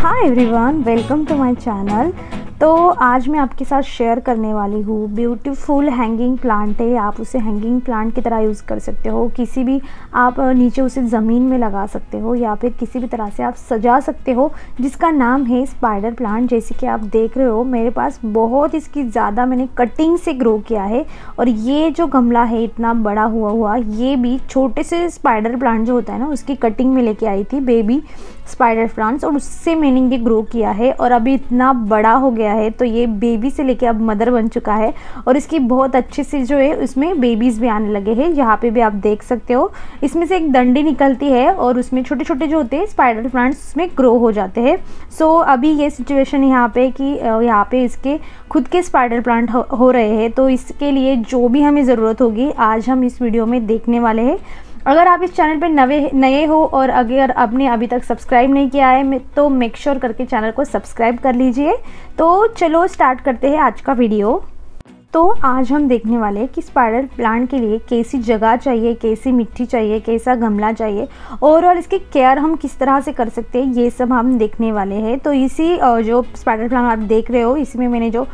Hi everyone welcome to my channel तो आज मैं आपके साथ शेयर करने वाली हूँ ब्यूटीफुल हैंगिंग प्लांट है। आप उसे हैंगिंग प्लांट की तरह यूज़ कर सकते हो। किसी भी आप नीचे उसे ज़मीन में लगा सकते हो या फिर किसी भी तरह से आप सजा सकते हो, जिसका नाम है स्पाइडर प्लांट जैसे कि आप देख रहे हो, मेरे पास बहुत इसकी ज़्यादा मैंने कटिंग से ग्रो किया है और ये जो गमला है, इतना बड़ा हुआ हुआ, ये भी छोटे से स्पाइडर प्लांट जो होता है ना, उसकी कटिंग में लेके आई थी बेबी स्पाइडर प्लांट्स और उससे मैंने ये ग्रो किया है और अभी इतना बड़ा हो गया है तो ये बेबी से लेके अब मदर बन चुका है और इसकी बहुत अच्छे से जो है उसमें बेबीज़ भी आने लगे हैं। यहाँ पे भी आप देख सकते हो इसमें से एक डंडी निकलती है और उसमें छोटे छोटे जो होते हैं स्पाइडर प्लांट्स उसमें ग्रो हो जाते हैं। सो so, अभी ये सिचुएशन यहाँ पे कि यहाँ पे इसके खुद के स्पाइडर प्लांट हो, हो रहे हैं तो इसके लिए जो भी हमें ज़रूरत होगी आज हम इस वीडियो में देखने वाले हैं। अगर आप इस चैनल पर नवे, नए हो और अगर आपने अभी तक सब्सक्राइब नहीं किया है तो मेक श्योर sure करके चैनल को सब्सक्राइब कर लीजिए। तो चलो स्टार्ट करते हैं आज का वीडियो तो आज हम देखने वाले हैं कि स्पाइडर प्लांट के लिए कैसी जगह चाहिए, कैसी मिट्टी चाहिए, कैसा गमला चाहिए ओवरऑल इसकी केयर हम किस तरह से कर सकते हैं, ये सब हम देखने वाले हैं। तो इसी जो स्पाइडर प्लांट आप देख रहे हो इसमें मैंने जो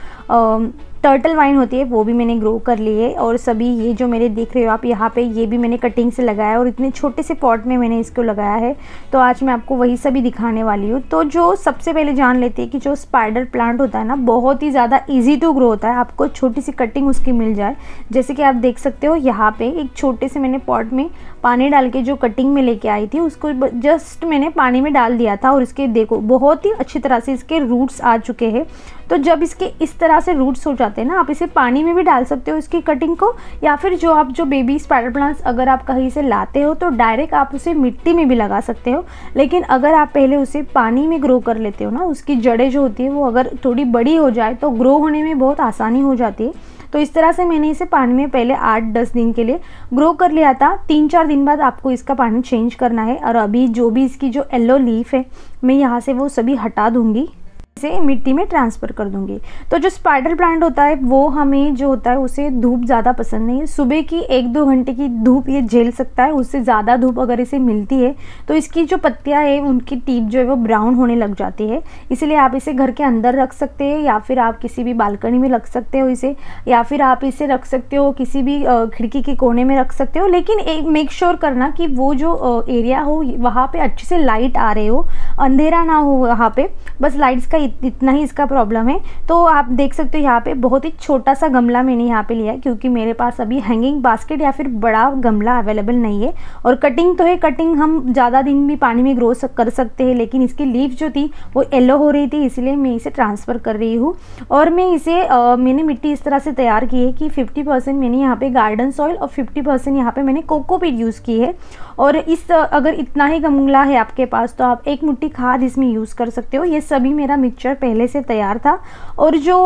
टर्टल वाइन होती है, वो भी मैंने ग्रो कर ली है और सभी ये जो मेरे देख रहे हो आप यहाँ पे, ये भी मैंने कटिंग से लगाया है और इतने छोटे से पॉट में मैंने इसको लगाया है। तो आज मैं आपको वही सभी दिखाने वाली हूँ। तो जो सबसे पहले जान लेते हैं कि जो स्पाइडर प्लांट होता है ना, बहुत ही ज़्यादा ईजी टू ग्रो होता है। आपको छोटी सी कटिंग उसकी मिल जाए। जैसे कि आप देख सकते हो, यहाँ पर एक छोटे से मैंने पॉट में पानी डाल के जो कटिंग में लेके आई थी, उसको जस्ट मैंने पानी में डाल दिया था और इसके देखो, बहुत ही अच्छी तरह से इसके रूट्स आ चुके हैं। तो जब इसके इस तरह से रूट्स हो जाते हैं ना, आप इसे पानी में भी डाल सकते हो इसकी कटिंग को, या फिर जो आप, जो बेबी स्पाइडर प्लांट्स अगर आप कहीं से लाते हो तो डायरेक्ट आप उसे मिट्टी में भी लगा सकते हो। लेकिन अगर आप पहले उसे पानी में ग्रो कर लेते हो ना, उसकी जड़ें जो होती है, वो अगर थोड़ी बड़ी हो जाए तो ग्रो होने में बहुत आसानी हो जाती है। तो इस तरह से मैंने इसे पानी में पहले आठ दस दिन के लिए ग्रो कर लिया था। तीन चार दिन बाद आपको इसका पानी चेंज करना है और अभी जो भी इसकी जो येल्लो लीफ है, मैं यहाँ से वो सभी हटा दूँगी। इसे मिट्टी में ट्रांसफ़र कर दूँगी। तो जो स्पाइडर प्लांट होता है, वो हमें जो होता है, उसे धूप ज़्यादा पसंद नहीं है। सुबह की एक दो घंटे की धूप ये झेल सकता है, उससे ज़्यादा धूप अगर इसे मिलती है तो इसकी जो पत्तियाँ है, उनकी टीप जो है वो ब्राउन होने लग जाती है। इसलिए आप इसे घर के अंदर रख सकते हैं, या फिर आप किसी भी बालकनी में रख सकते हो इसे, या फिर आप इसे रख सकते हो किसी भी खिड़की के कोने में रख सकते हो। लेकिन एक मेक श्योर करना कि वो जो एरिया हो, वहाँ पर अच्छे से लाइट आ रहे हो, अंधेरा ना हो वहाँ पर बस लाइट्स का इतना ही इसका प्रॉब्लम है। तो आप देख सकते हो यहाँ पे बहुत ही छोटा सा गमला मैंने यहाँ पे लिया है क्योंकि मेरे पास अभी हैंगिंग बास्केट या फिर बड़ा गमला अवेलेबल नहीं है। और कटिंग तो है कटिंग हम ज़्यादा दिन भी पानी में ग्रो कर सकते हैं लेकिन इसकी लीव जो थी वो येलो हो रही थी इसलिए मैं इसे ट्रांसफ़र कर रही हूँ। और मैं इसे आ, मैंने मिट्टी इस तरह से तैयार की है कि फिफ्टी मैंने यहाँ पे गार्डन सॉइल और फिफ्टी परसेंट यहाँ पे मैंने कोकोपीट यूज़ की है। और इस अगर इतना ही गमला है आपके पास तो आप एक मुट्ठी खाद इसमें यूज़ कर सकते हो। ये सभी मेरा मिक्सचर पहले से तैयार था और जो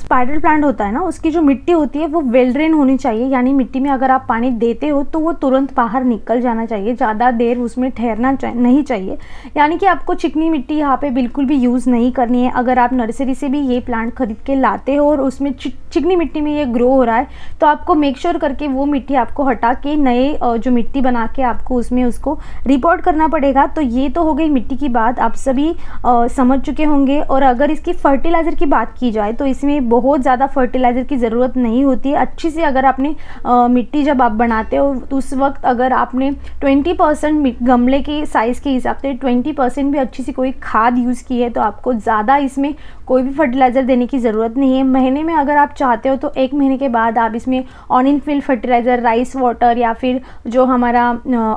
स्पाइडर प्लांट होता है ना उसकी जो मिट्टी होती है वो वेल ड्रेन होनी चाहिए। यानी मिट्टी में अगर आप पानी देते हो तो वो तुरंत बाहर निकल जाना चाहिए। ज़्यादा देर उसमें ठहरना चा, नहीं चाहिए। यानी कि आपको चिकनी मिट्टी यहाँ पे बिल्कुल भी यूज़ नहीं करनी है। अगर आप नर्सरी से भी ये प्लांट खरीद के लाते हो और उसमें चिकनी मिट्टी में ये ग्रो हो रहा है तो आपको मेक श्योर sure करके वो मिट्टी आपको हटा के नए जो मिट्टी बना के आपको उसमें उसको रिपोर्ट करना पड़ेगा। तो ये तो हो गई मिट्टी की बात आप सभी आ, समझ चुके होंगे। और अगर इसकी फर्टिलाइज़र की बात की जाए तो इसमें बहुत ज़्यादा फर्टिलाइज़र की ज़रूरत नहीं होती। है अच्छी से अगर आपने मिट्टी जब आप बनाते हो तो उस वक्त अगर आपने 20 परसेंट गमले के साइज़ के हिसाब से 20 परसेंट भी अच्छी सी कोई खाद यूज़ की है तो आपको ज़्यादा इसमें कोई भी फर्टिलाइज़र देने की ज़रूरत नहीं है। महीने में अगर आप चाहते हो तो एक महीने के बाद आप इसमें onion field fertiliser, rice water या फिर जो हमारा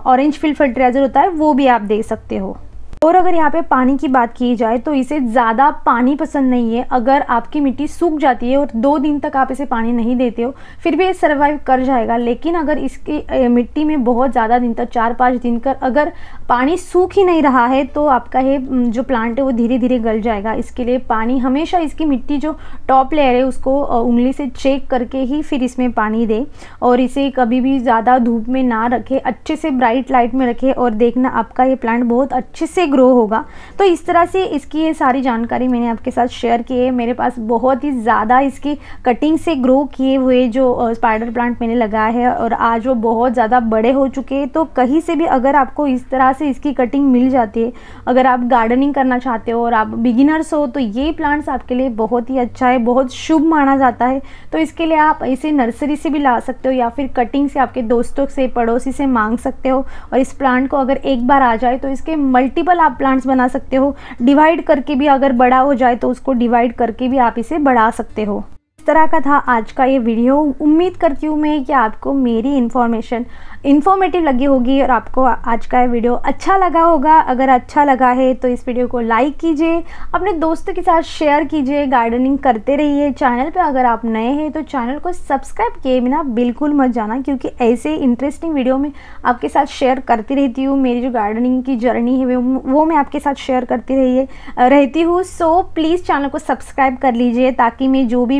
ऑरेंज फ़ील्ड फर्टिलाइज़र होता है, वो भी आप दे सकते हो। और अगर यहाँ पे पानी की बात की जाए तो इसे ज़्यादा पानी पसंद नहीं है। अगर आपकी मिट्टी सूख जाती है और दो दिन तक आप इसे पानी नहीं देते हो, फिर भी ये सर्वाइव कर जाएगा। लेकिन अगर इसकी मिट्टी में बहुत ज़्यादा दिन तक चार पाँच दिन कर, अगर पानी सूख ही नहीं रहा है तो आपका ये जो प्लांट है वो धीरे धीरे गल जाएगा। इसके लिए पानी, हमेशा इसकी मिट्टी जो टॉप लेयर है उसको उंगली से चेक करके ही फिर इसमें पानी दे और इसे कभी भी ज़्यादा धूप में ना रखे, अच्छे से ब्राइट लाइट में रखे और देखना आपका ये प्लांट बहुत अच्छे से ग्रो होगा। तो इस तरह से इसकी ये सारी जानकारी मैंने आपके साथ शेयर की है। मेरे पास बहुत ही ज़्यादा इसकी कटिंग से ग्रो किए हुए जो स्पाइडर प्लांट मैंने लगाया है और आज वो बहुत ज़्यादा बड़े हो चुके हैं। तो कहीं से भी अगर आपको इस तरह से इसकी कटिंग मिल जाती है, अगर आप गार्डनिंग करना चाहते हो और आप बिगिनर्स हो तो ये प्लांट्स आपके लिए बहुत ही अच्छा है, बहुत शुभ माना जाता है। तो इसके लिए आप इसे नर्सरी से भी ला सकते हो या फिर कटिंग से आपके दोस्तों से, पड़ोसी से मांग सकते हो। और इस प्लांट को अगर एक बार आ जाए तो इसके मल्टीपल आप प्लांट्स बना सकते हो। डिवाइड करके भी अगर बड़ा हो जाए तो उसको डिवाइड करके भी आप इसे बढ़ा सकते हो। तरह का था आज का ये वीडियो। उम्मीद करती हूँ मैं कि आपको मेरी इन्फॉर्मेशन इन्फॉर्मेटिव लगी होगी और आपको आज का ये वीडियो अच्छा लगा होगा। अगर अच्छा लगा है तो इस वीडियो को लाइक कीजिए, अपने दोस्तों के साथ शेयर कीजिए गार्डनिंग करते रहिए। चैनल पे अगर आप नए हैं तो चैनल को सब्सक्राइब किए बिना बिल्कुल मत जाना, क्योंकि ऐसे इंटरेस्टिंग वीडियो में आपके साथ शेयर करती रहती हूँ। मेरी जो गार्डनिंग की जर्नी है, वो मैं आपके साथ शेयर करती रहिए रहती हूँ। सो प्लीज़ चैनल को सब्सक्राइब कर लीजिए, ताकि मैं जो भी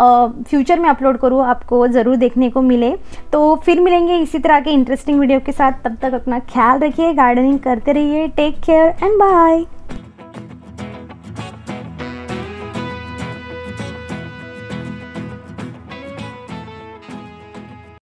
फ्यूचर में अपलोड करूँ, आपको ज़रूर देखने को मिले। तो फिर मिलेंगे इसी तरह के इंटरेस्टिंग वीडियो के साथ। तब तक अपना ख्याल रखिए गार्डनिंग करते रहिए टेक केयर एंड बाय